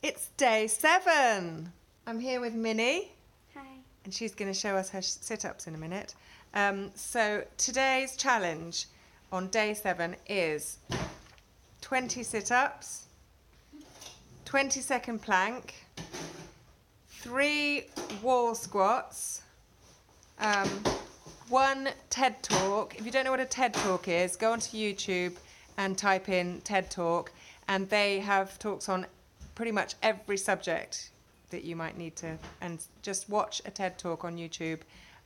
It's day seven. I'm here with Minnie, Hi. and she's going to show us her sit ups in a minute. Um, so, today's challenge on day seven is 20 sit ups, 20 second plank, three wall squats, um, one TED talk. If you don't know what a TED talk is, go onto YouTube and type in TED talk, and they have talks on pretty much every subject that you might need to. And just watch a TED talk on YouTube.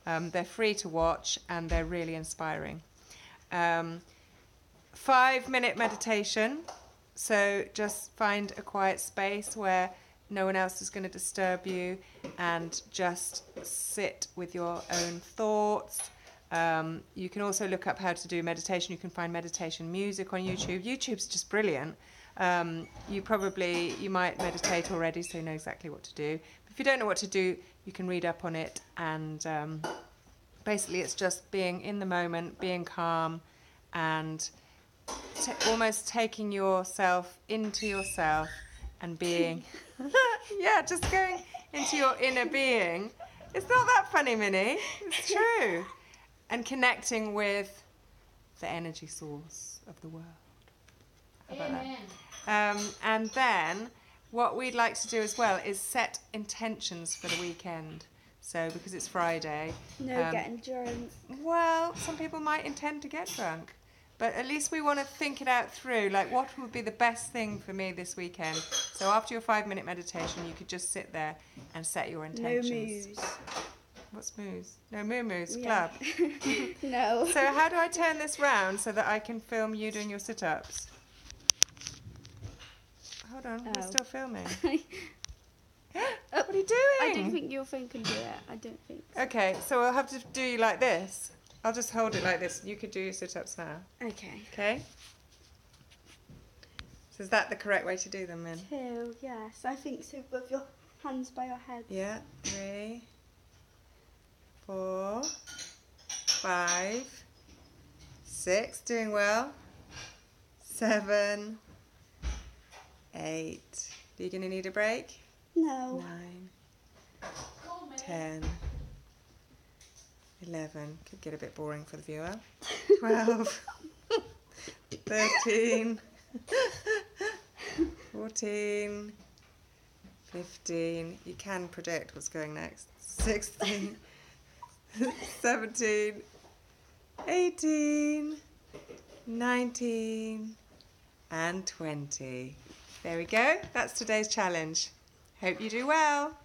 Um, they're free to watch and they're really inspiring. Um, five minute meditation. So just find a quiet space where no one else is going to disturb you and just sit with your own thoughts. Um, you can also look up how to do meditation. You can find meditation music on YouTube. YouTube's just brilliant. Um, you probably you might meditate already, so you know exactly what to do. But if you don't know what to do, you can read up on it. And um, basically, it's just being in the moment, being calm, and t- almost taking yourself into yourself and being yeah, just going into your inner being. It's not that funny, Minnie. It's true. And connecting with the energy source of the world. How about that? Um, and then what we'd like to do as well is set intentions for the weekend. So because it's Friday, No um, getting drunk. well, some people might intend to get drunk, but at least we want to think it out through. Like, what would be the best thing for me this weekend? So after your five-minute meditation, you could just sit there and set your No intentions. moves. What's moos? No moo moos Yeah. club. no. So how do I turn this round so that I can film you doing your sit-ups? Hold on, we're Oh. still filming. Oh. What are you doing? I don't think your phone can do it. I don't think. so. Okay, so I'll have to do you like this. I'll just hold it like this. You could do your sit-ups now. Okay. Okay. So is that the correct way to do them then? Two. Yes, I think so. With your hands by your head. Yeah. Three, four, five, six. Doing well. Seven, eight. Are you going to need a break? No. Nine. Ten. Eleven. Could get a bit boring for the viewer. Twelve. Thirteen. Fourteen. Fifteen. You can predict what's going next. Sixteen. Seventeen. Eighteen. Nineteen. and twenty. There we go. That's today's challenge. Hope you do well.